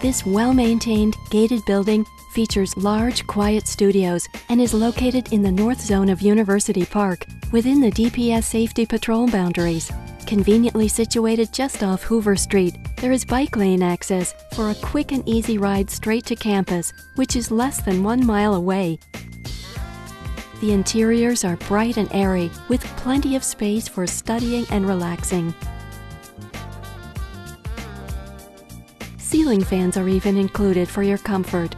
This well-maintained, gated building features large, quiet studios and is located in the north zone of University Park within the DPS Safety Patrol boundaries. Conveniently situated just off Hoover Street, there is bike lane access for a quick and easy ride straight to campus, which is less than one mile away. The interiors are bright and airy, with plenty of space for studying and relaxing. Ceiling fans are even included for your comfort.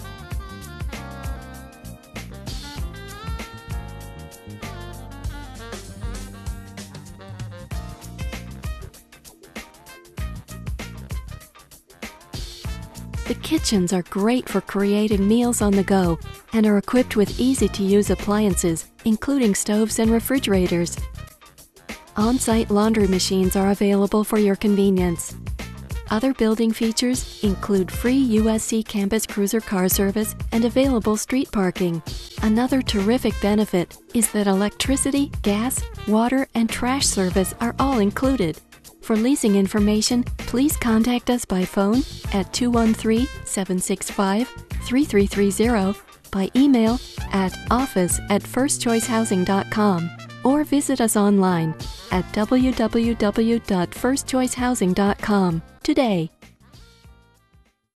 The kitchens are great for creating meals on the go and are equipped with easy-to-use appliances, including stoves and refrigerators. On-site laundry machines are available for your convenience. Other building features include free USC campus cruiser car service and available street parking. Another terrific benefit is that electricity, gas, water, and trash service are all included. For leasing information, please contact us by phone at 213 765 3330, by email at office at firstchoicehousing.com, or visit us online at www.firstchoicehousing.com today.